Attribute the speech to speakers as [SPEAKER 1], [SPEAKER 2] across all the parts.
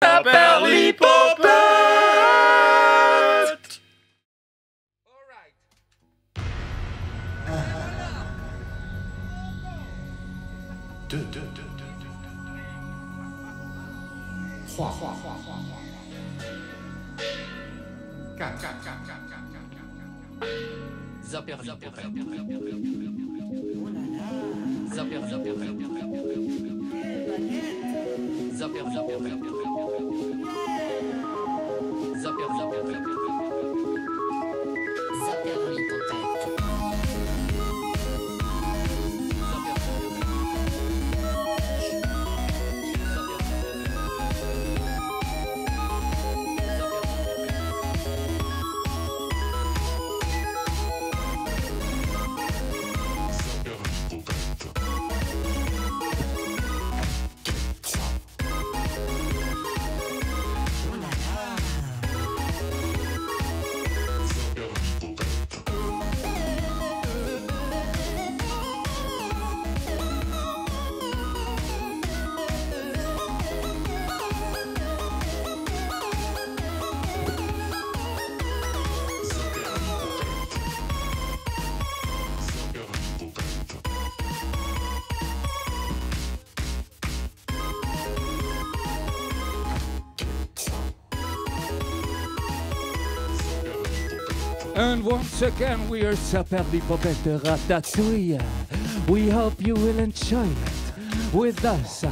[SPEAKER 1] Perlipopette
[SPEAKER 2] Deux, deux, deux, deux, deux, deux. Trois, trois, trois, trois, trois. Quatre, quatre, quatre, quatre, quatre, quatre, quatre.
[SPEAKER 3] Zapper, zapper, zapper, zapper, zapper, zapper, zapper, zapper, Sapir, Sapir, Sapir.
[SPEAKER 4] And once again, we are Zaperlipopette Ratatouille. We hope you will enjoy it with us uh,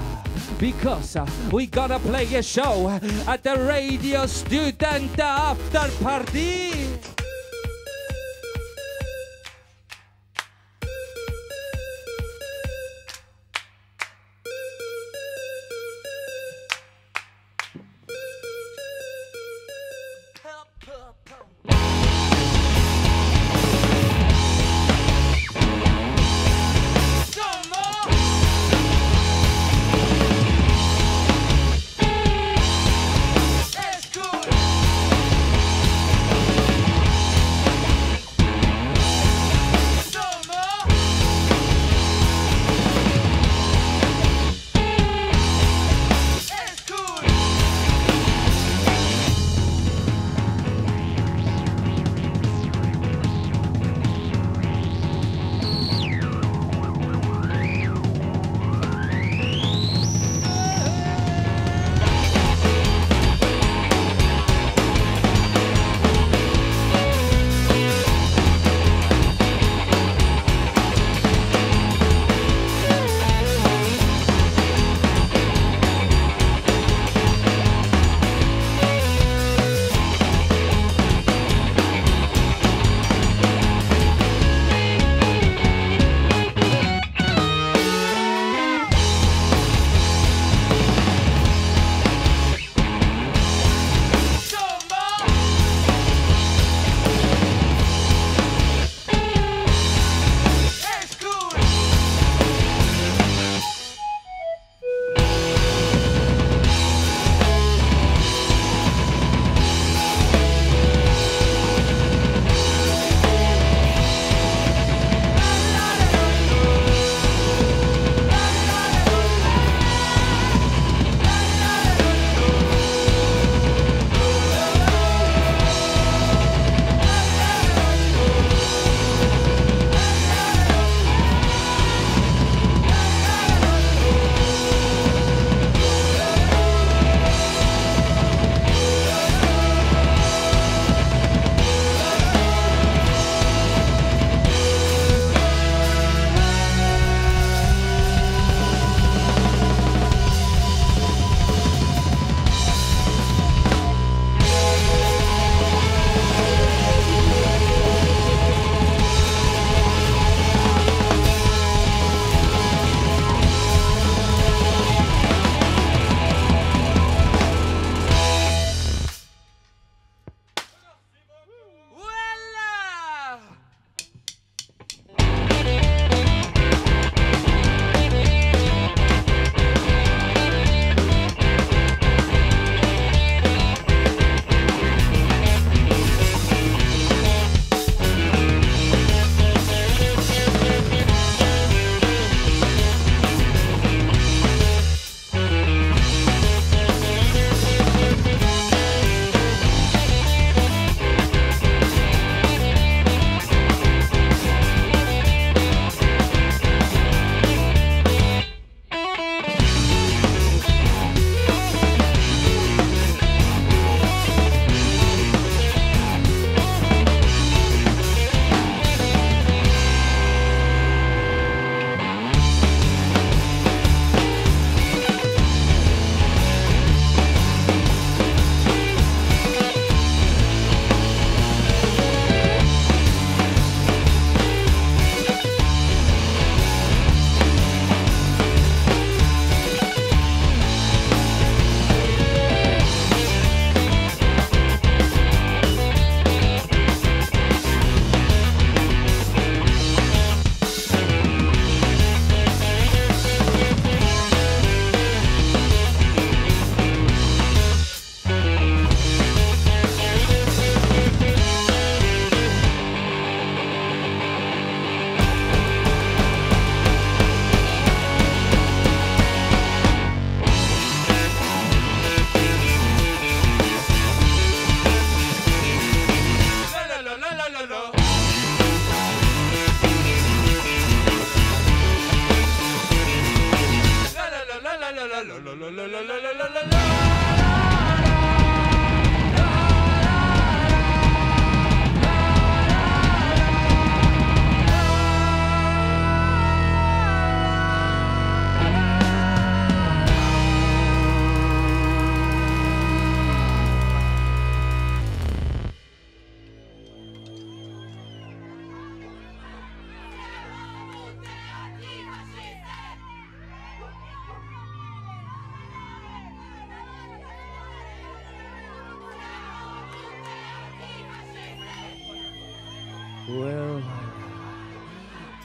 [SPEAKER 4] because uh, we gonna play a show at the Radio Student After Party.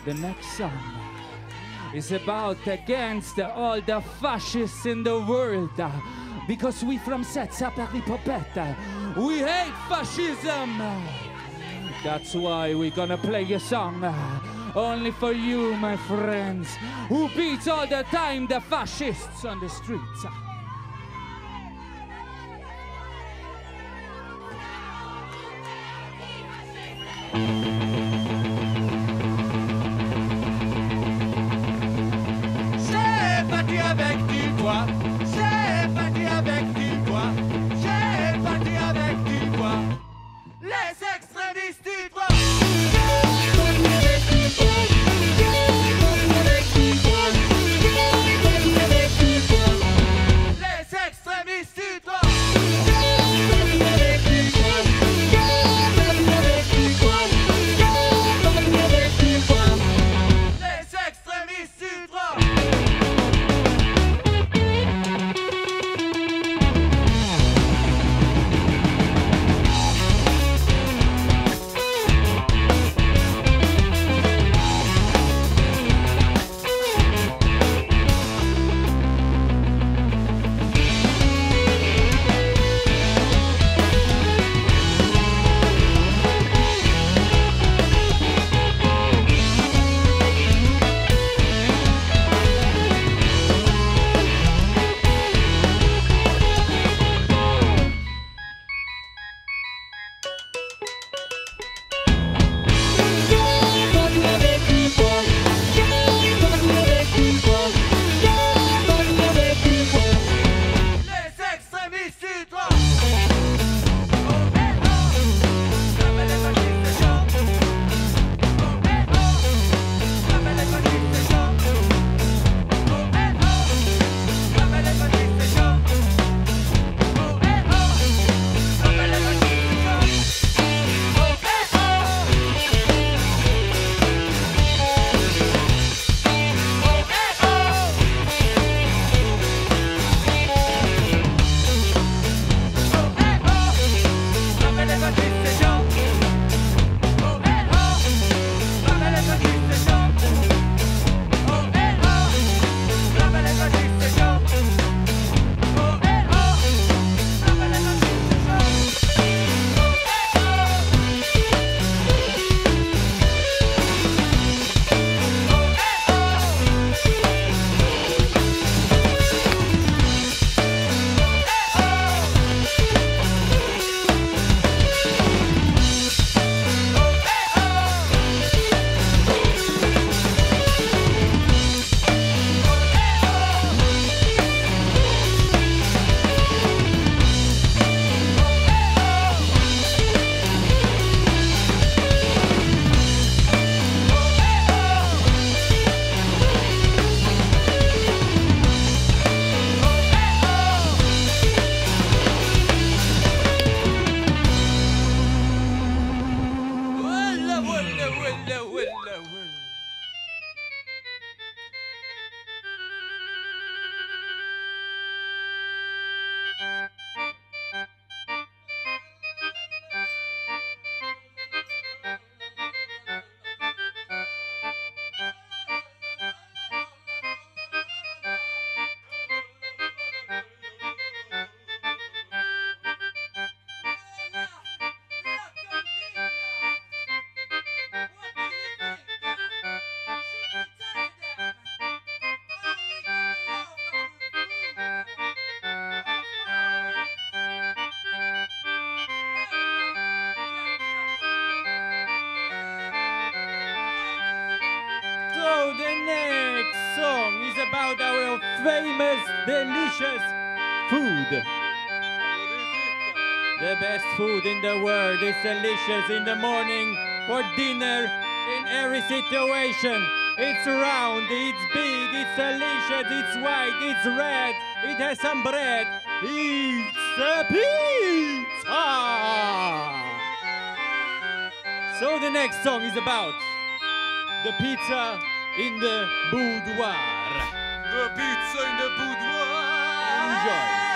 [SPEAKER 4] The next song is about against all the fascists in the world. Because we from Zaperlipopette, we hate fascism. That's why we're gonna play a song only for you, my friends, who beat all the time the fascists on the streets.
[SPEAKER 5] Delicious food. The best food in the world is delicious in the morning for dinner in every situation. It's round, it's big, it's delicious, it's white, it's red, it has some bread. It's a pizza! So the next song is about the pizza in the boudoir.
[SPEAKER 1] The pizza in the boudoir.
[SPEAKER 5] Enjoy.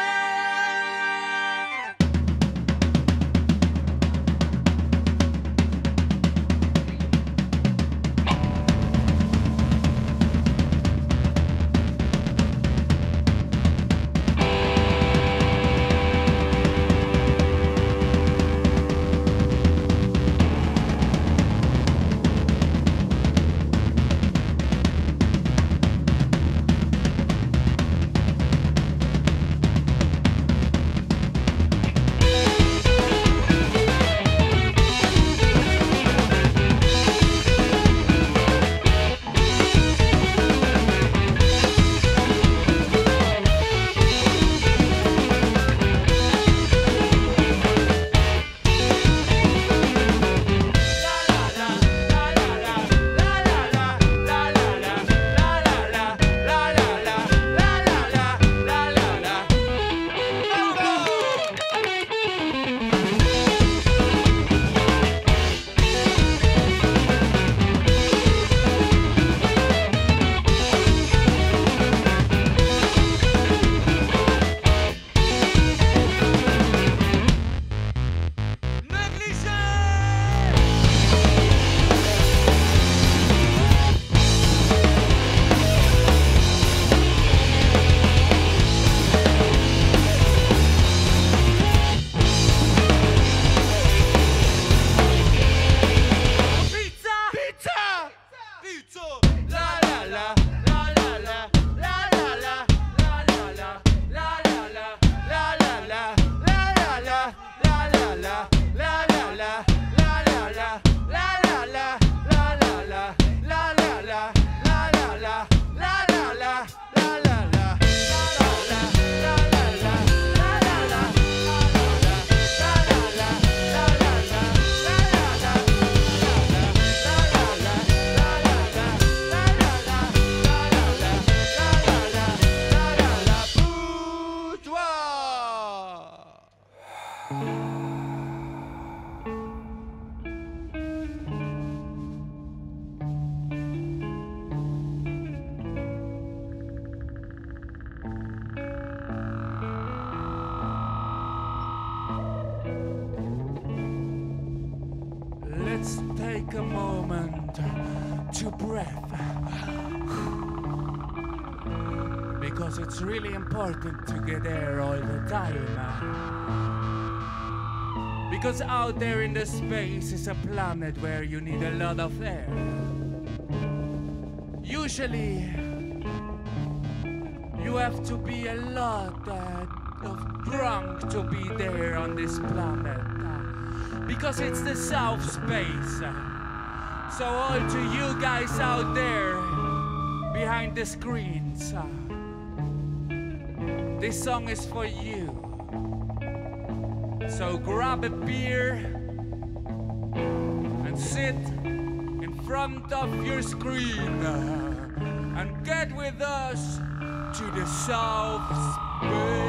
[SPEAKER 4] Take a moment to breath. Because it's really important to get air all the time. Because out there in the space is a planet where you need a lot of air. Usually, you have to be a lot uh, of drunk to be there on this planet. Because it's the south space. So, all to you guys out there behind the screens, this song is for you. So, grab a beer and sit in front of your screen and get with us to the south space.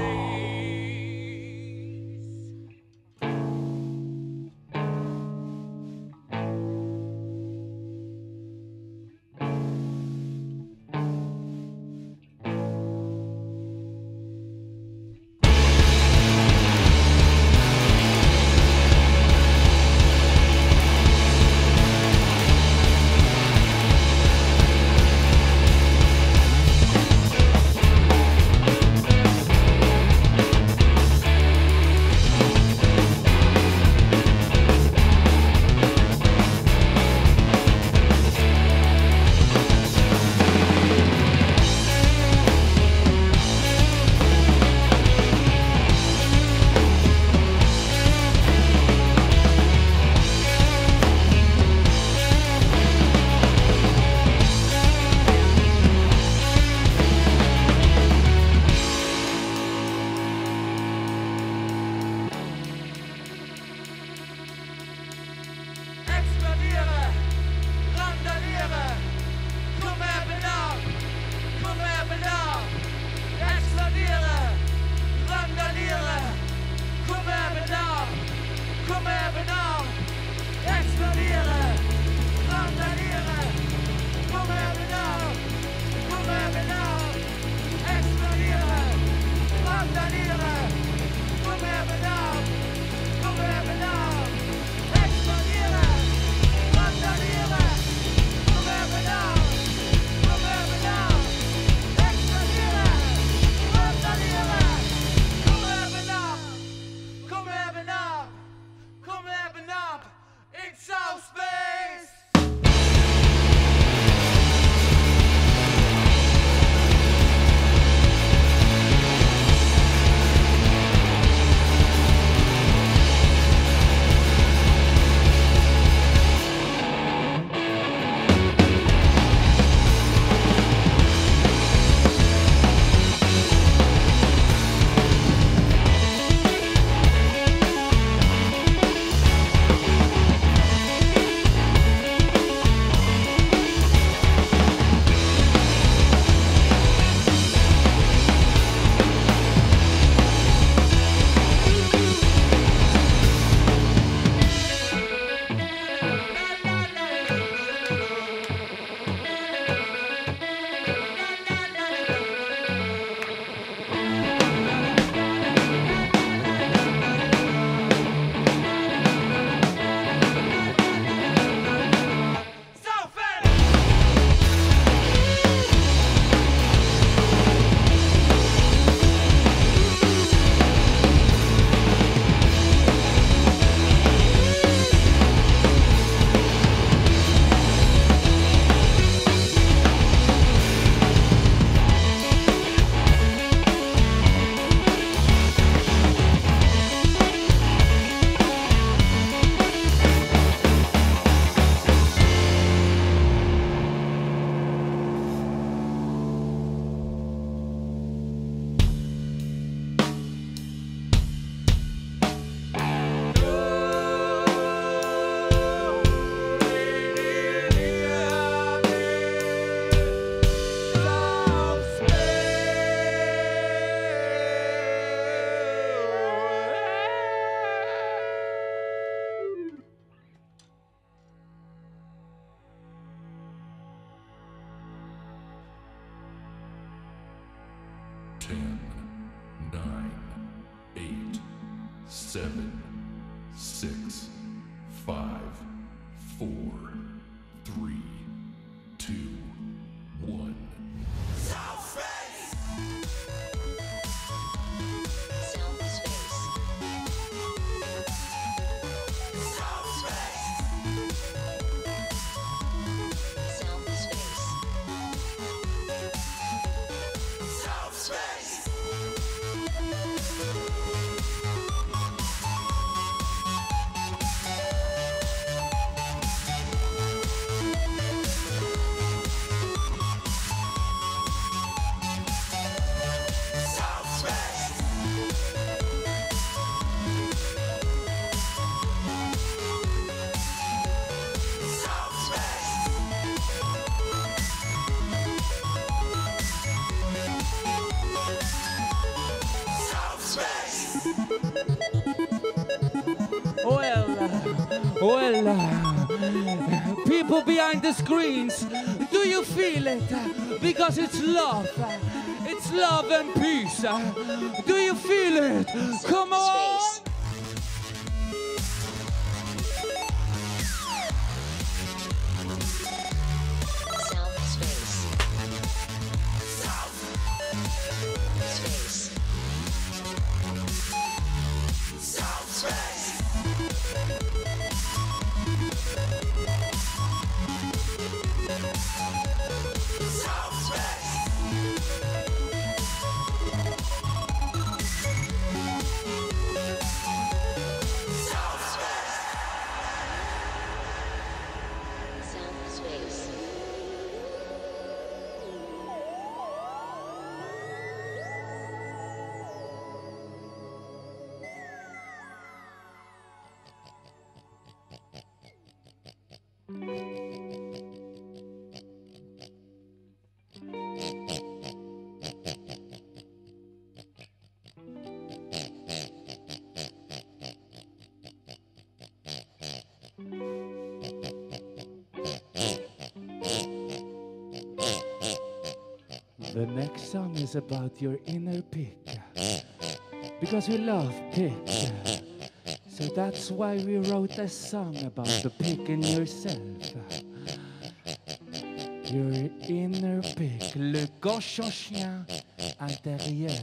[SPEAKER 4] Behind the screens, do you feel it? Because it's love. It's love and peace. Do you feel it? Come on! Song is about your inner pig. Because we love pigs. So that's why we wrote a song about the pig in yourself. Your inner pig, le cochon chien intérieur.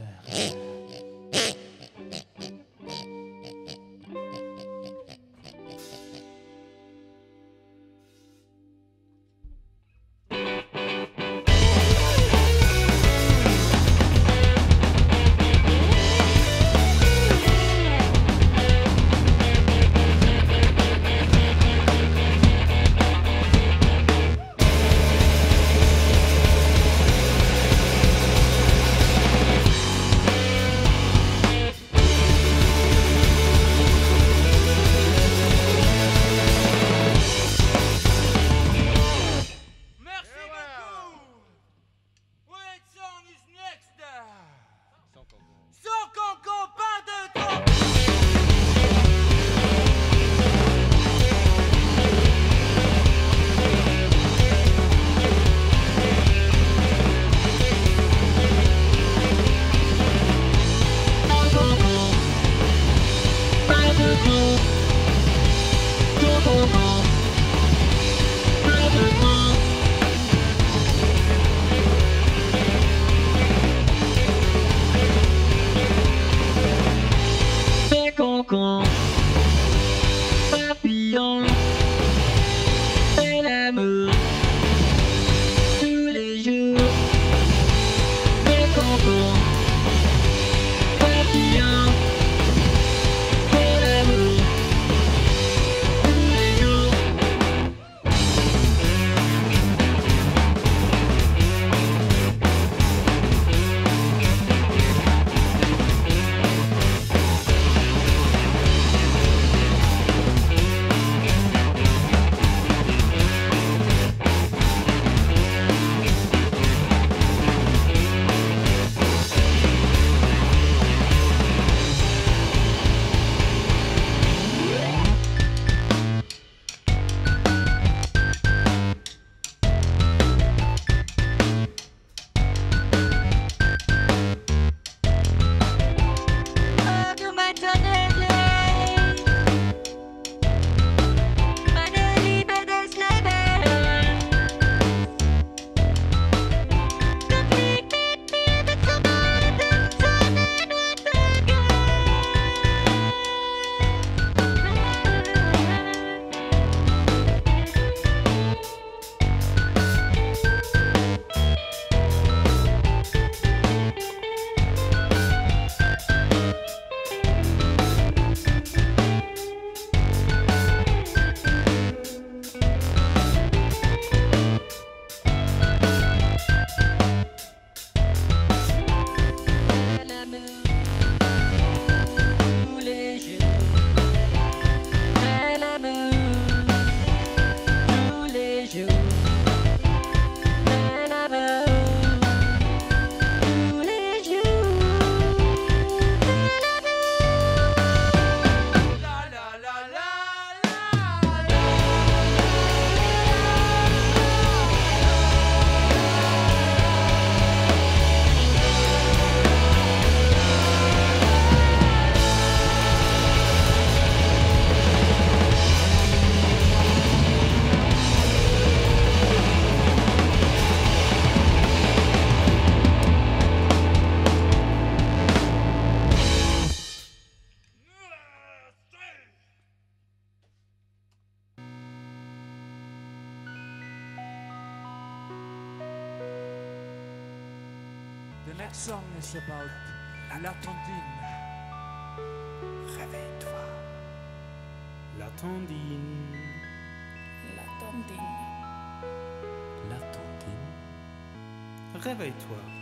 [SPEAKER 1] is
[SPEAKER 6] about l'attendine.
[SPEAKER 4] Réveille-toi.
[SPEAKER 7] L'attendine.
[SPEAKER 4] L'attendine. L'attendine. Réveille-toi.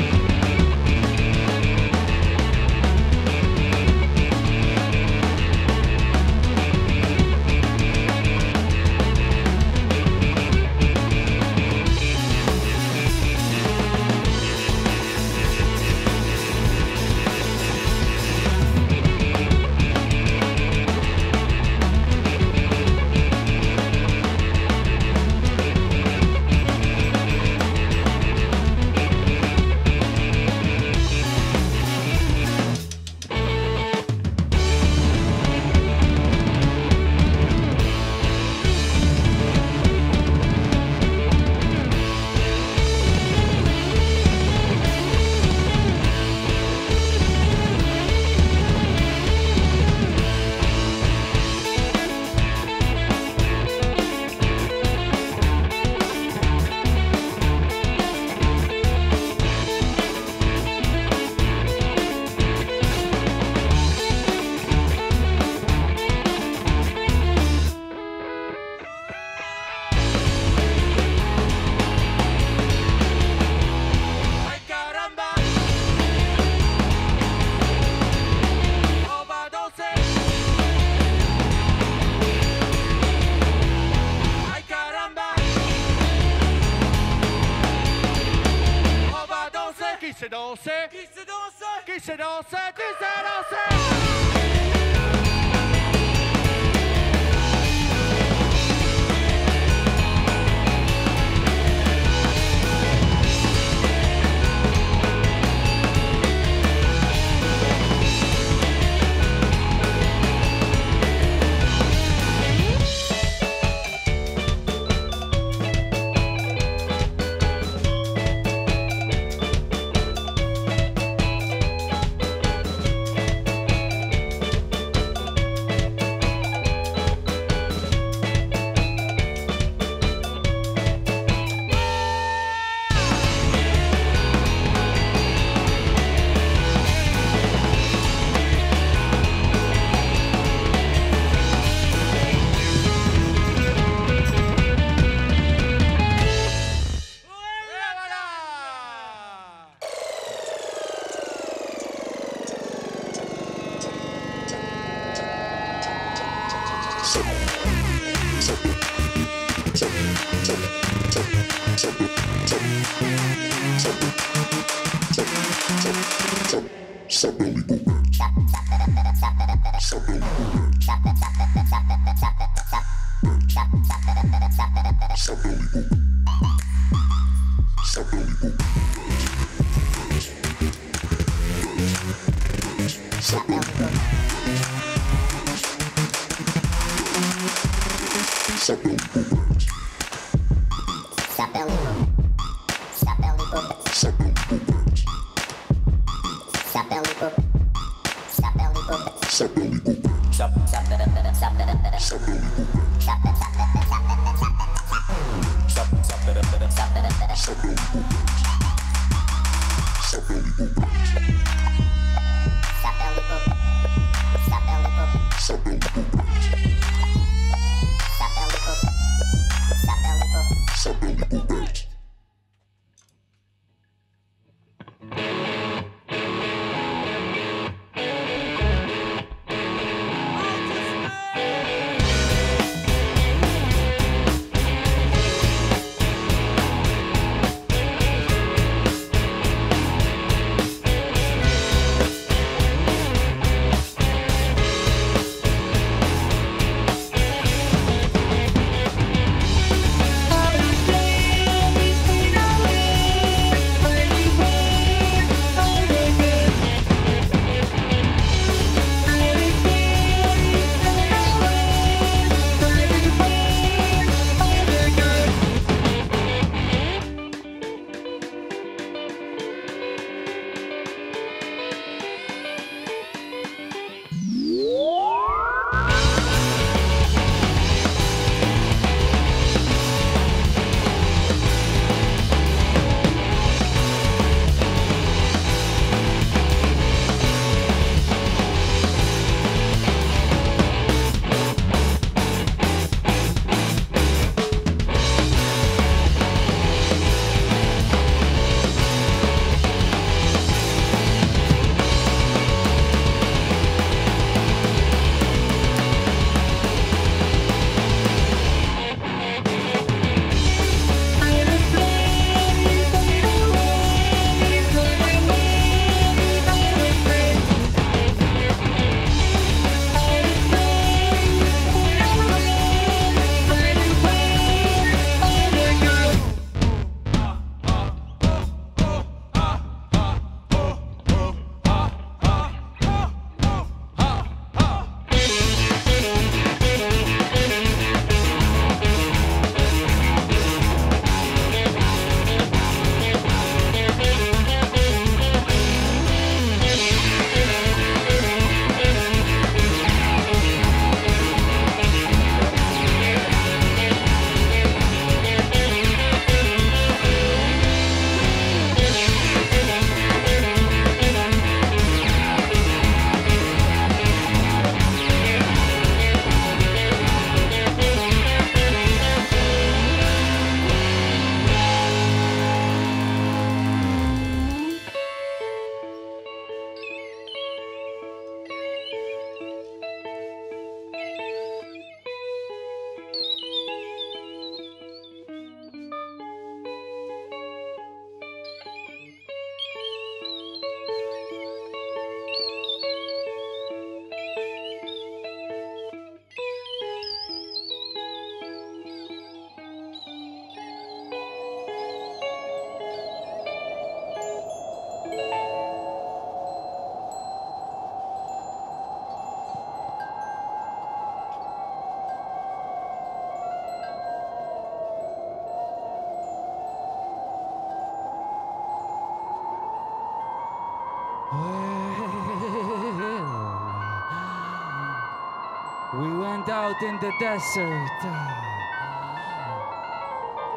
[SPEAKER 4] out in the desert,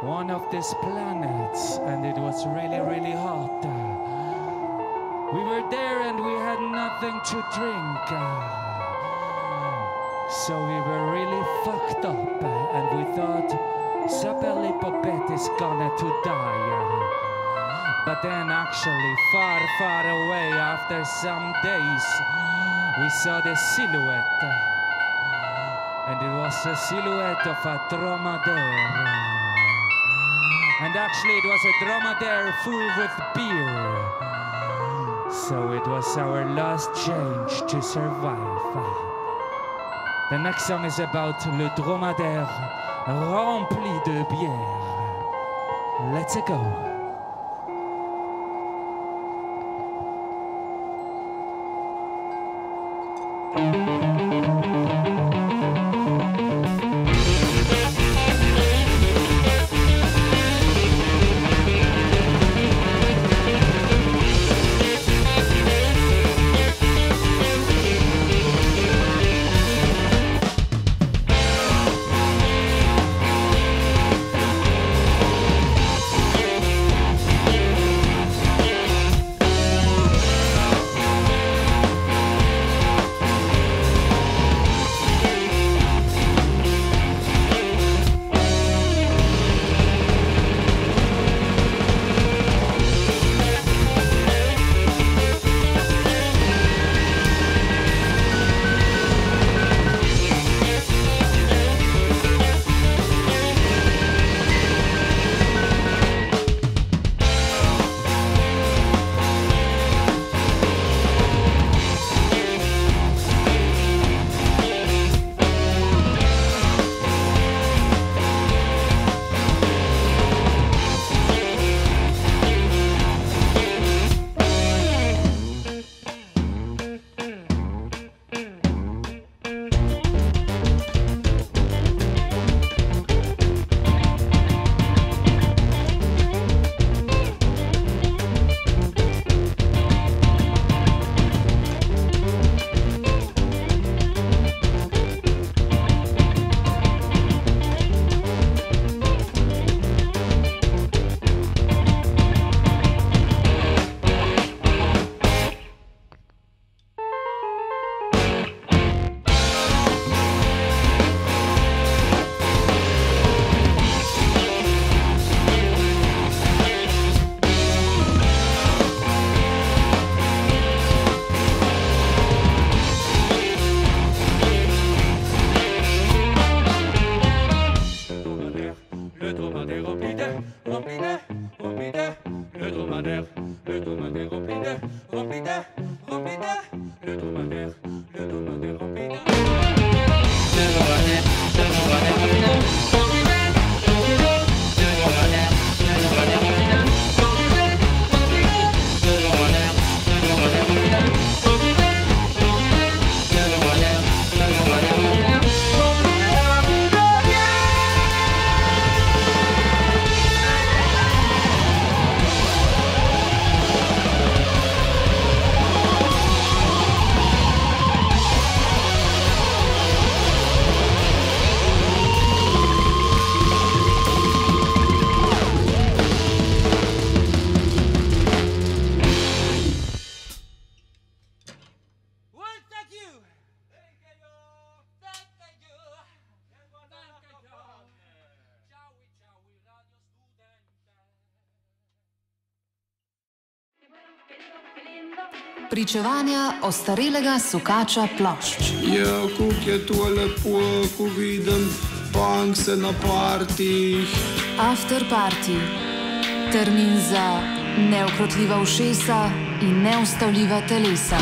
[SPEAKER 4] one of these planets, and it was really, really hot. We were there and we had nothing to drink. So we were really fucked up, and we thought Zaperlipopette is gonna to die. But then, actually, far, far away, after some days, we saw the silhouette. And it was a silhouette of a dromedare. And actually, it was a dromedare full with beer. So it was our last change to survive. The next song is about le dromadaire rempli de bière. Let's go. Rempli d'air. Le dromadaire, le dromadaire
[SPEAKER 8] Pričevanja ostarelega sukača plošč.
[SPEAKER 9] Ja, kako je to lepo, ko vidim punkse na partih.
[SPEAKER 8] After party. Termin za neukrotljiva ušesa in neustavljiva telesa.